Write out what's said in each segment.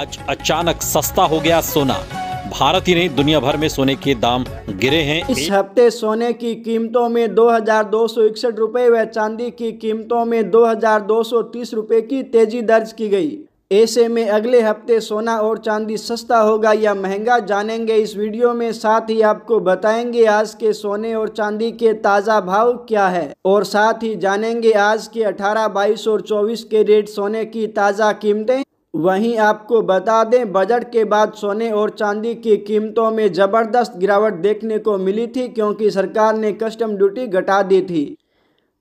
आज अचानक सस्ता हो गया सोना। भारत ही नहीं दुनिया भर में सोने के दाम गिरे हैं। इस हफ़्ते सोने की कीमतों में दो हज़ार दो सौ इकसठ व चांदी की कीमतों में दो हज़ार दो सौ तीस की तेज़ी दर्ज की गई। ऐसे में अगले हफ़्ते सोना और चांदी सस्ता होगा या महँगा जानेंगे इस वीडियो में साथ ही आपको बताएँगे आज के सोने और चांदी के ताज़ा भाव क्या है। और साथ ही जानेंगे आज के 18, 22 और 24 के रेट सोने की ताज़ा कीमतें। वहीं आपको बता दें, बजट के बाद सोने और चांदी की कीमतों में ज़बरदस्त गिरावट देखने को मिली थी क्योंकि सरकार ने कस्टम ड्यूटी घटा दी थी।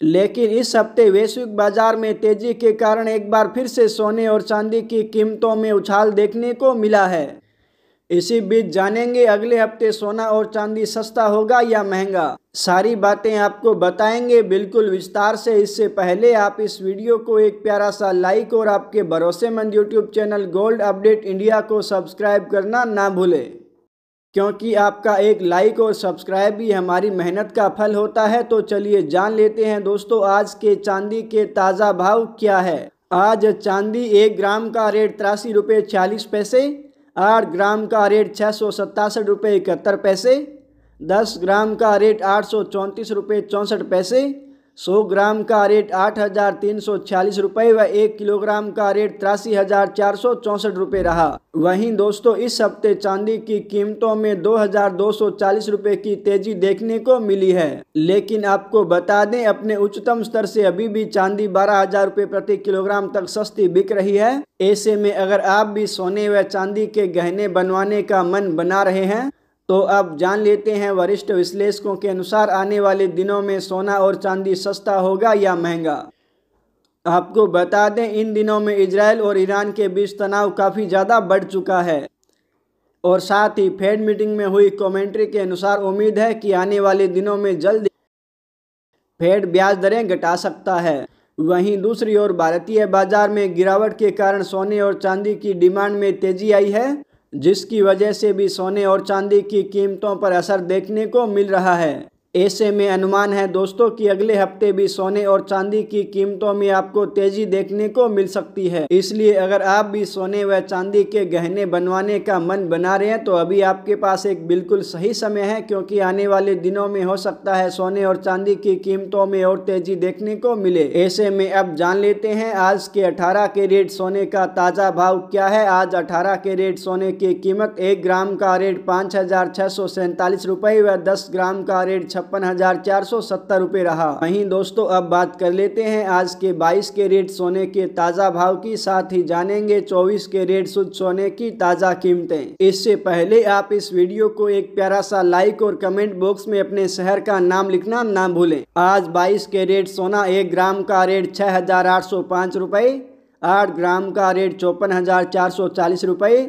लेकिन इस हफ़्ते वैश्विक बाज़ार में तेज़ी के कारण एक बार फिर से सोने और चांदी की कीमतों में उछाल देखने को मिला है। इसी बीच जानेंगे अगले हफ़्ते सोना और चांदी सस्ता होगा या महँगा। सारी बातें आपको बताएँगे, बिल्कुल विस्तार से। इससे पहले आप इस वीडियो को एक प्यारा सा लाइक और आपके भरोसेमंद YouTube channel gold update India को सब्सक्राइब करना ना भूलें, क्योंकि आपका एक लाइक और सब्सक्राइब भी हमारी मेहनत का फल होता है। तो चलिए जान लेते हैं दोस्तों, आज के चांदी के ताज़ा भाव क्या है? आज चांदी एक ग्राम का रेट तिरासी रुपये छियालीस पैसे आठ ग्राम का रेट छः सौ सत्तासठ रुपये इकहत्तर पैसे, दस ग्राम का रेट आठ सौ चौंतीस रुपये चौंसठ पैसे सौ ग्राम का रेट आठ हज़ार तीन सौ छियालीस रुपये व एक किलोग्राम का रेट तिरासी हज़ार चार सौ चौंसठ रुपये रहा। वहीं दोस्तों, इस हफ़्ते चांदी की कीमतों में दो हज़ार दो सौ चालीस रुपये की तेज़ी देखने को मिली है। लेकिन आपको बता दें, अपने उच्चतम स्तर से अभी भी चांदी बारह हज़ार रुपये प्रति किलोग्राम तक सस्ती बिक रही है। ऐसे में अगर आप भी सोने व चांदी के गहने बनवाने का मन बना रहे हैं तो अब जान लेते हैं वरिष्ठ विश्लेषकों के अनुसार आने वाले दिनों में सोना और चांदी सस्ता होगा या महँगा? आपको बता दें, इन दिनों में इसराइल और ईरान के बीच तनाव काफ़ी ज़्यादा बढ़ चुका है। और साथ ही फेड मीटिंग में हुई कमेंट्री के अनुसार उम्मीद है कि आने वाले दिनों में जल्द फेड ब्याज दरें घटा सकता है। वहीं दूसरी ओर भारतीय बाज़ार में गिरावट के कारण सोने और चांदी की डिमांड में तेज़ी आई है। जिसकी वजह से भी सोने और चांदी की कीमतों पर असर देखने को मिल रहा है। ऐसे में अनुमान है, दोस्तों, कि अगले हफ़्ते भी सोने और चांदी की कीमतों में आपको तेज़ी देखने को मिल सकती है। इसलिए अगर आप भी सोने व चांदी के गहने बनवाने का मन बना रहे हैं तो अभी आपके पास एक बिल्कुल सही समय है, क्योंकि आने वाले दिनों में हो सकता है सोने और चांदी की कीमतों में और तेज़ी देखने को मिले। ऐसे में अब जान लेते हैं, आज के अठारह के रेट सोने का ताज़ा भाव क्या है। आज अठारह के रेट सोने की कीमत एक ग्राम का रेट पाँच हज़ार सौ व दस ग्राम का रेट छप्पन हज़ार चार सौ सत्तर रुपये रहा। वहीं दोस्तों, अब बात कर लेते हैं आज के 22 के रेट सोने के ताज़ा भाव की। साथ ही जानेंगे 24 के रेट शुद्ध सोने की ताज़ा कीमतें। इससे पहले आप इस वीडियो को एक प्यारा सा लाइक और कमेंट बॉक्स में अपने शहर का नाम लिखना ना भूलें। आज बाईस के रेट सोना एक ग्राम का रेट छः हज़ार आठ सौ पाँच रुपये आठ ग्राम का रेट चौपन हज़ार चार सौ चालीस रुपये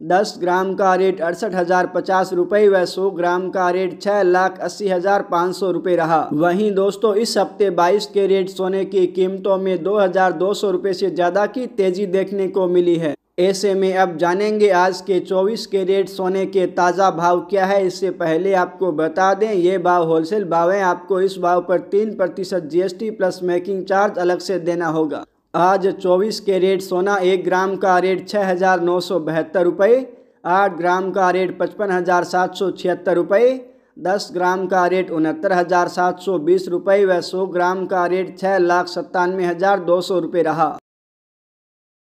दस ग्राम का रेट अड़सठ हज़ार पचास रुपये व सौ ग्राम का रेट छः लाख अस्सी हज़ार पाँच सौ रुपये रहा। वहीं दोस्तों, इस हफ़्ते बाईस के रेट सोने की कीमतों में दो हज़ार दो सौ रुपये से ज़्यादा की तेज़ी देखने को मिली है। ऐसे में अब जानेंगे आज के 24 के रेट सोने के ताज़ा भाव क्या है। इससे पहले आपको बता दें, ये भाव होलसेल भाव है। आपको इस भाव पर तीन प्रतिशत जीएसटी प्लस मेकिंग चार्ज अलग से देना होगा। आज 24 के रेट सोना, एक ग्राम का रेट छः हज़ार नौ सौ बहत्तर रुपये, आठ ग्राम का रेट पचपन हज़ार सात सौ छिहत्तर रुपये, दस ग्राम का रेट उनहत्तर हज़ार सात सौ बीस रुपये व सौ ग्राम का रेट छः लाख सत्तानवे हज़ार दो सौ रुपये रहा।